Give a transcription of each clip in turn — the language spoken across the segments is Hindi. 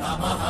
南无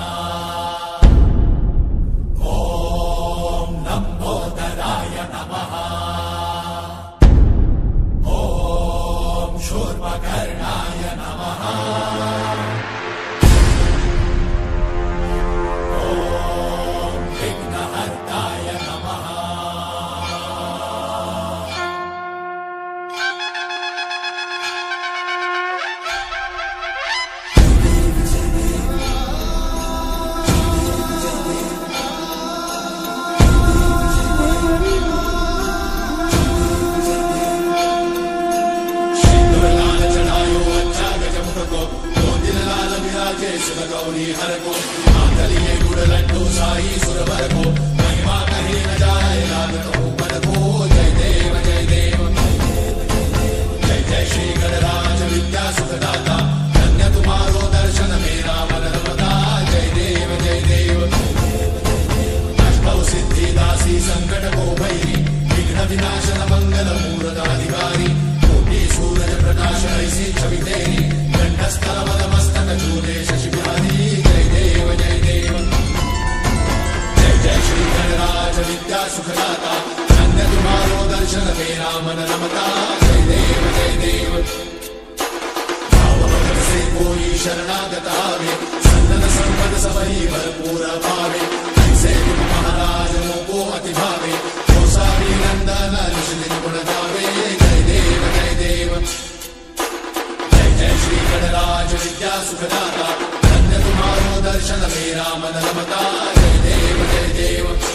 कृष्ण गौरी हर को। मातलिए गुड़ लड्डू साई सुर भर को। महिमा कहीं न जाए। नमता जय देव जय देव भावभक्त से कोई शरणागत आवे संतन संपद सबही भरपूर पावे ऐसे महाराज को अति भावे तो सारी नंदन निष्ठित गुण गावे जय देव जय देव जय जय श्री गणराज विद्या सुखदाता धन्य तुम्हारो दर्शन मेरा मन रमता जय देव जय देव।